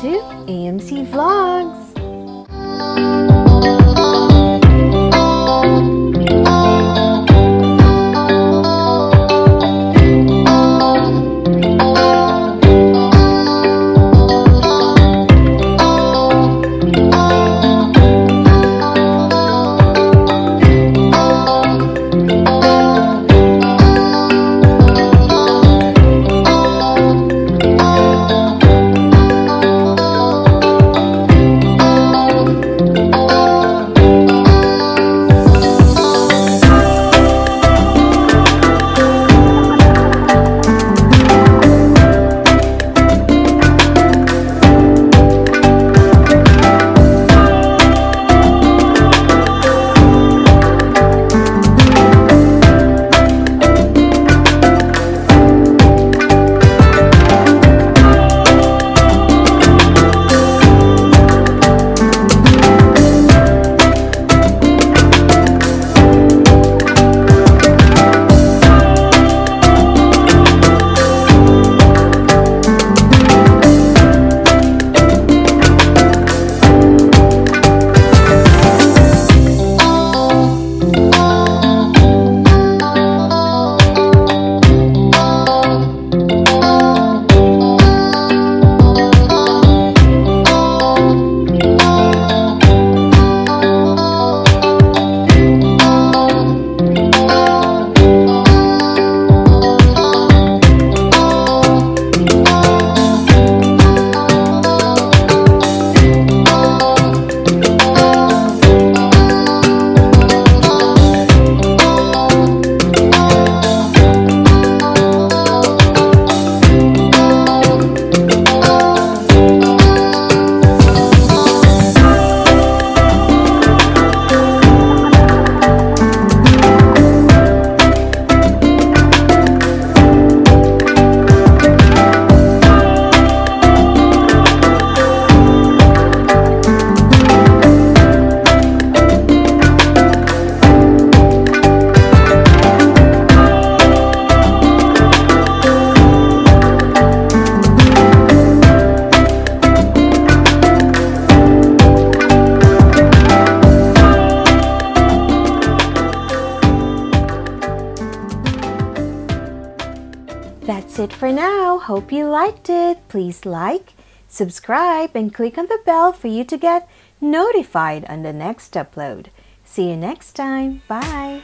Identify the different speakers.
Speaker 1: to AMC Vlog. That's it for now. Hope you liked it. Please like, subscribe, and click on the bell for you to get notified on the next upload. See you next time. Bye.